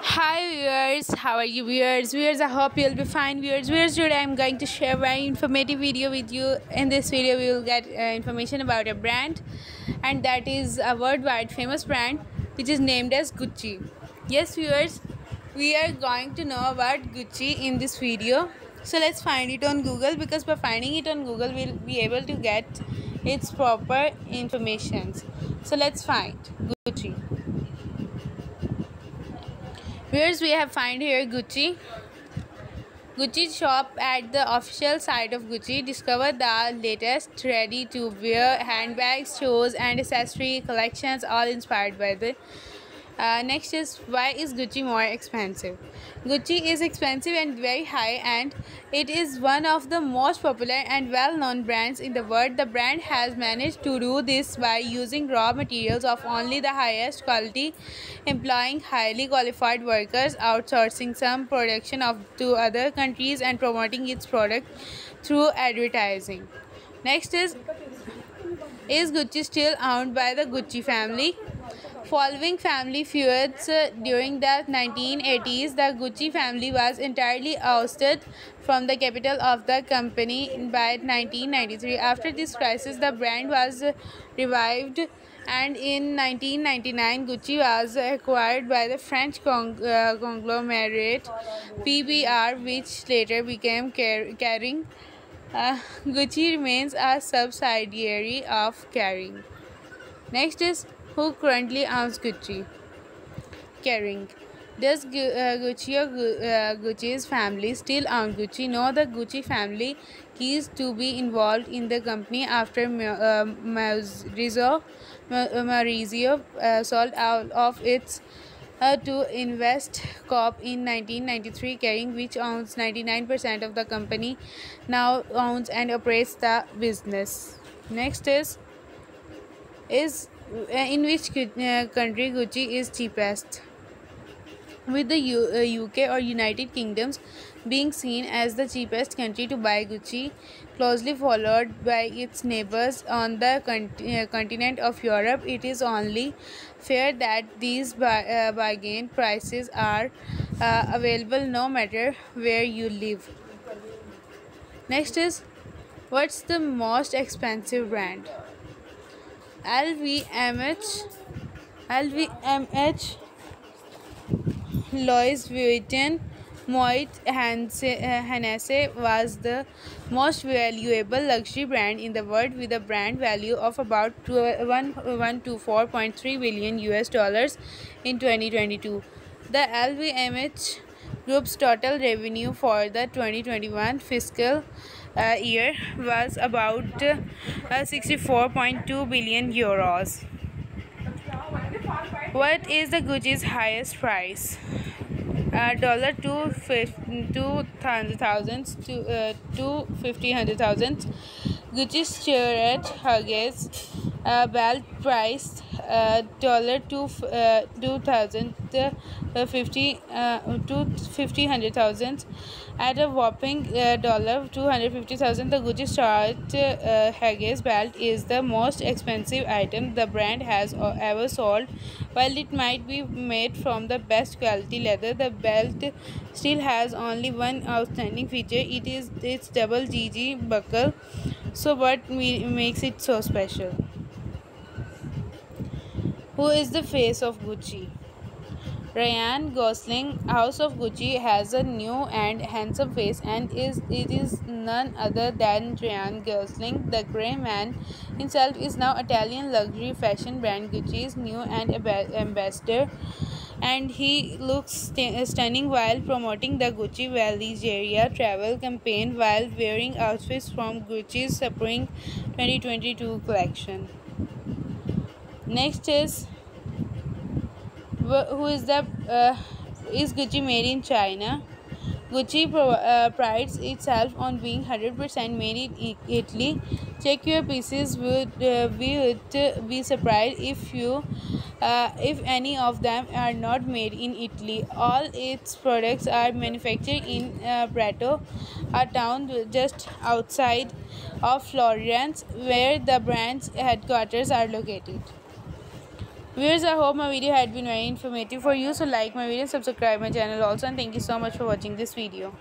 Hi viewers, how are you viewers? Viewers, I hope you'll be fine. Viewers, viewers, today I'm going to share very informative video with you. In this video, we will get uh, information about a brand, and that is a worldwide famous brand which is named as Gucci. Yes, viewers, we are going to know about Gucci in this video. So let's find it on Google because by finding it on Google, we'll be able to get its proper information. So let's find Gucci. Viewers, we have find here Gucci. Gucci shop at the official site of Gucci. Discover the latest ready-to-wear handbags, shoes, and accessory collections, all inspired by the uh, next is why is Gucci more expensive? Gucci is expensive and very high and it is one of the most popular and well-known brands in the world. The brand has managed to do this by using raw materials of only the highest quality, employing highly qualified workers, outsourcing some production of to other countries and promoting its product through advertising. Next is is Gucci still owned by the Gucci family? Following family feuds uh, during the 1980s, the Gucci family was entirely ousted from the capital of the company by 1993. After this crisis, the brand was revived and in 1999 Gucci was acquired by the French con- uh, conglomerate PPR which later became Car- Kering. Uh, Gucci remains a subsidiary of Kering. Next is who currently owns Gucci. Kering. Does uh, Gucci or uh, Gucci's family still own Gucci? No, the Gucci family keys to be involved in the company after uh, Maurizio, sold out of its to Invest Corp in 1993. Kering, which owns 99% of the company, now owns and operates the business. Next is is in which uh, country Gucci is cheapest? With the U- uh, UK or United Kingdoms being seen as the cheapest country to buy Gucci, closely followed by its neighbors on the con- uh, continent of Europe, it is only fair that these bar- uh, bargain prices are uh, available no matter where you live. Next is what's the most expensive brand? LVMH LVMH Louis Vuitton Moet Hennessy was the most valuable luxury brand in the world with a brand value of about 124.3 billion US dollars in 2022. The LVMH group's total revenue for the 2021 fiscal uh, year was about uh, 64.2 billion euros. What is the Gucci's highest price? Uh, dollar two two hundred thousands to uh, two fifty hundred thousands. Gucci's Stuart Hughes uh, belt price dollar two uh, two thousand uh, fifty uh, two fifty hundred thousands at a whopping uh, dollar two hundred fifty thousand. The Gucci Stuart uh, Hughes belt is the most expensive item the brand has uh, ever sold. While it might be made from the best quality leather, the belt still has only one outstanding feature. It is its double GG buckle. So, what makes it so special? Who is the face of Gucci? Ryan Gosling, House of Gucci, has a new and handsome face, and is it is none other than Ryan Gosling. The grey man himself is now Italian luxury fashion brand Gucci's new and amba- ambassador, and he looks st- stunning while promoting the Gucci Valigeria travel campaign while wearing outfits from Gucci's Spring 2022 collection. Next is who is the uh, is Gucci made in China? Gucci pro- uh, prides itself on being 100% made in Italy. Check your pieces would uh, would be surprised if you uh, if any of them are not made in Italy. All its products are manufactured in uh, Prato, a town just outside of Florence, where the brand's headquarters are located. Viewers, I hope my video had been very informative for you. So like my video, subscribe my channel also and thank you so much for watching this video.